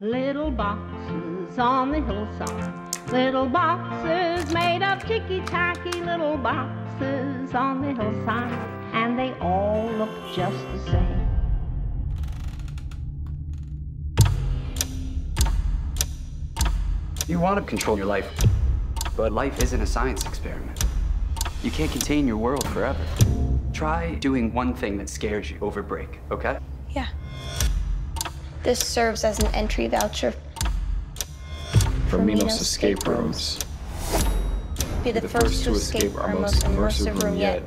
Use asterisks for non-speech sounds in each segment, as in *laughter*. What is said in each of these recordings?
Little boxes on the hillside. Little boxes made of ticky tacky little boxes on the hillside. And they all look just the same. You want to control your life, but life isn't a science experiment. You can't contain your world forever. Try doing one thing that scares you over break, okay? Yeah. This serves as an entry voucher for Minos escape rooms. Be the, first, to escape our most immersive room yet.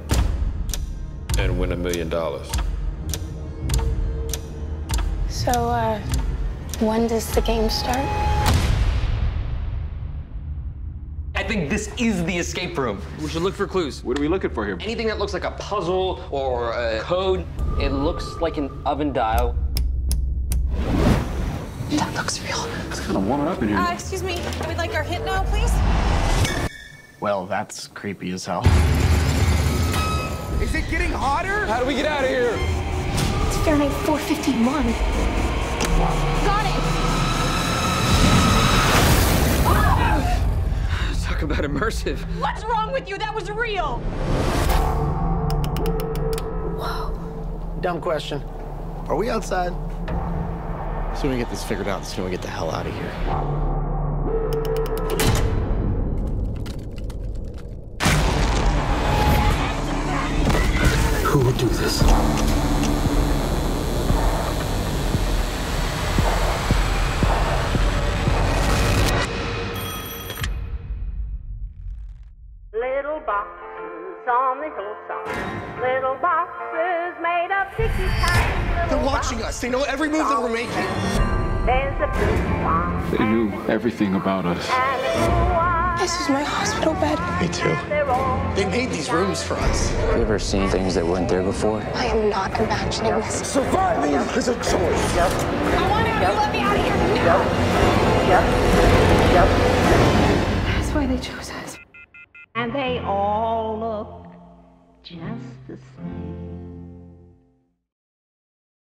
And win a million dollars. So, uh, when does the game start? I think this is the escape room. We should look for clues. What are we looking for here? Anything that looks like a puzzle or a code. It looks like an oven dial. That looks real. It's kind of warming up in here. Uh, excuse me, we'd like our hit now, please. Well, that's creepy as hell. Is it getting hotter? How do we get out of here? It's Fahrenheit 451. Got it! *sighs* Talk about immersive. What's wrong with you? That was real. Dumb question. Are we outside? The sooner we get this figured out, the sooner we get the hell out of here. Who would do this? Little boxes on the hillside. Little boxes made of ticky tacky little They're watching us. They know every move that we're making. There's a blue one They knew everything about us. and a blue one. This is my hospital bed. Me too. They're all They made these rooms for us. Have you ever seen things that weren't there before? I am not imagining this. Surviving is a choice. I want out. You let me out of here now. That's why they chose us. and they all look just the same.